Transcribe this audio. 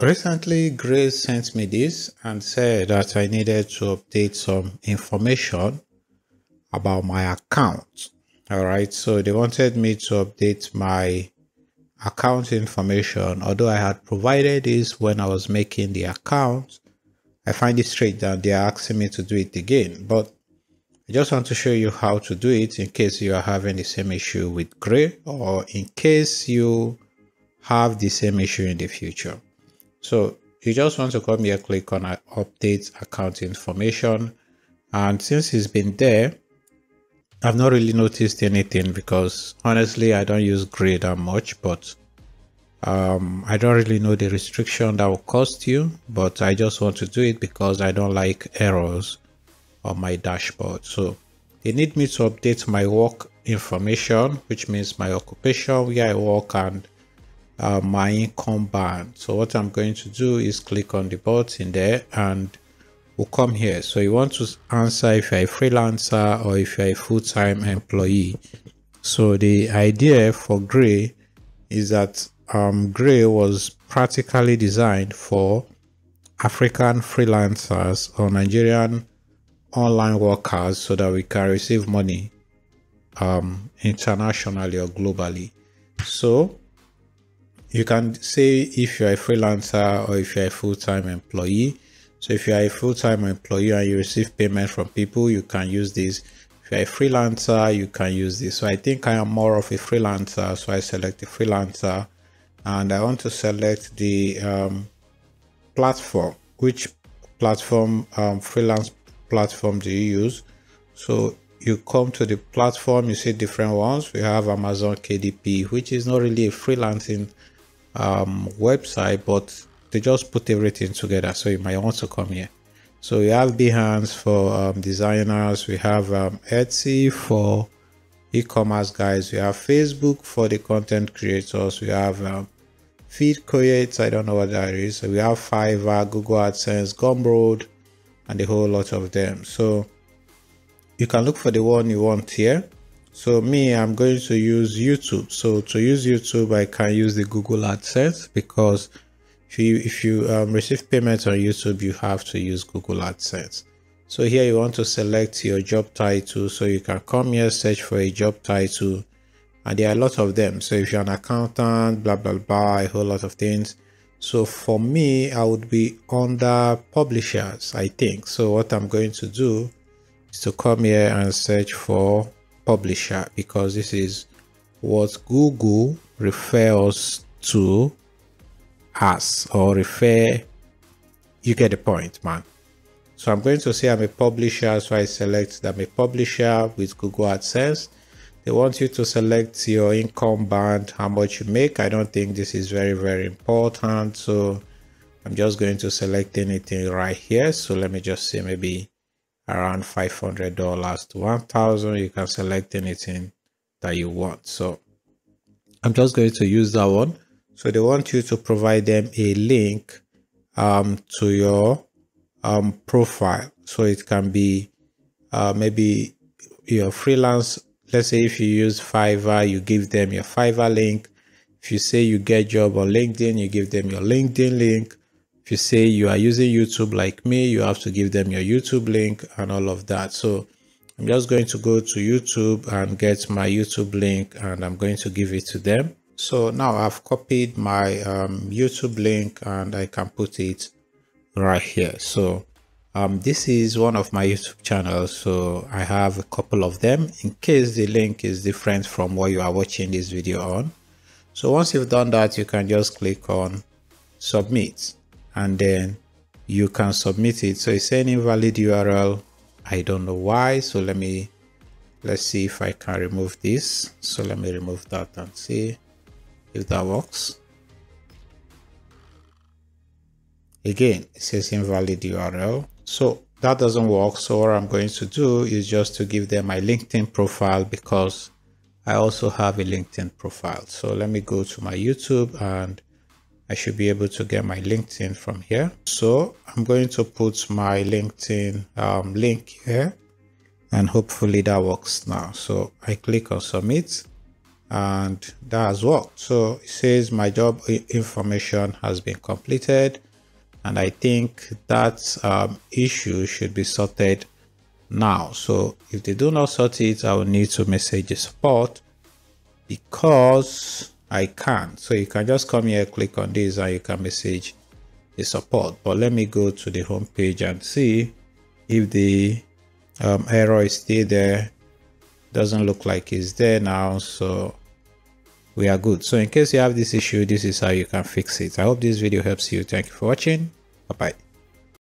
Recently, Grace sent me this and said that I needed to update some information about my account. All right, so they wanted me to update my account information. Although I had provided this when I was making the account, I find it straight that they are asking me to do it again. But I just want to show you how to do it in case you are having the same issue with Grey or in case you have the same issue in the future. So you just want to come here, click on update account information. And since it's been there, I've not really noticed anything because honestly, I don't use Grey that much, but um, I don't really know the restriction that will cost you, but I just want to do it because I don't like errors on my dashboard. So they need me to update my work information, which means my occupation, where I work and uh, my income band. So what I'm going to do is click on the button there and we'll come here. So you want to answer if you're a freelancer or if you're a full-time employee. So the idea for Grey is that um, Grey was practically designed for African freelancers or Nigerian online workers so that we can receive money um, internationally or globally. So you can say if you're a freelancer or if you're a full-time employee. So if you're a full-time employee and you receive payment from people, you can use this. If you're a freelancer, you can use this. So I think I am more of a freelancer. So I select a freelancer and I want to select the um, platform. Which platform, um, freelance platform do you use? So you come to the platform, you see different ones. We have Amazon KDP, which is not really a freelancing um, website, but they just put everything together. So you might want to come here. So we have Behance for um, designers. We have um, Etsy for e-commerce guys. We have Facebook for the content creators. We have um, FeedCoyate. I don't know what that is. So we have Fiverr, Google AdSense, Gumroad, and a whole lot of them. So you can look for the one you want here. So me, I'm going to use YouTube. So to use YouTube, I can use the Google AdSense because if you if you um, receive payments on YouTube, you have to use Google AdSense. So here you want to select your job title. So you can come here, search for a job title, and there are a lot of them. So if you're an accountant, blah blah blah, a whole lot of things. So for me, I would be under publishers, I think. So what I'm going to do is to come here and search for publisher because this is what Google refers to as or refer you get the point man. So I'm going to say I'm a publisher so I select that I'm a publisher with Google AdSense. They want you to select your income band how much you make. I don't think this is very very important so I'm just going to select anything right here. So let me just say maybe around $500 to 1000 you can select anything that you want. So i'm just going to use that one. So they want you to provide them a link um, to your um, profile. So it can be uh, maybe your freelance. Let's say if you use fiverr you give them your fiverr link. If you say you get job on linkedin you give them your linkedin link if you say you are using YouTube like me, you have to give them your YouTube link and all of that. So I'm just going to go to YouTube and get my YouTube link and I'm going to give it to them. So now I've copied my um, YouTube link and I can put it right here. So um, this is one of my YouTube channels. So I have a couple of them in case the link is different from what you are watching this video on. So once you've done that, you can just click on submit and then you can submit it. So it's an invalid url i don't know why so let me let's see if i can remove this. So let me remove that and see if that works. Again it says invalid url so that doesn't work. So what i'm going to do is just to give them my linkedin profile because i also have a linkedin profile. So let me go to my youtube and I should be able to get my LinkedIn from here. So I'm going to put my LinkedIn um, link here and hopefully that works now. So I click on submit and that has worked so it says my job information has been completed and i think that um, issue should be sorted now so if they do not sort it i will need to message support because i can. So you can just come here click on this and you can message the support. But let me go to the home page and see if the um, error is still there. Doesn't look like it's there now so we are good. So in case you have this issue this is how you can fix it. I hope this video helps you. Thank you for watching. Bye bye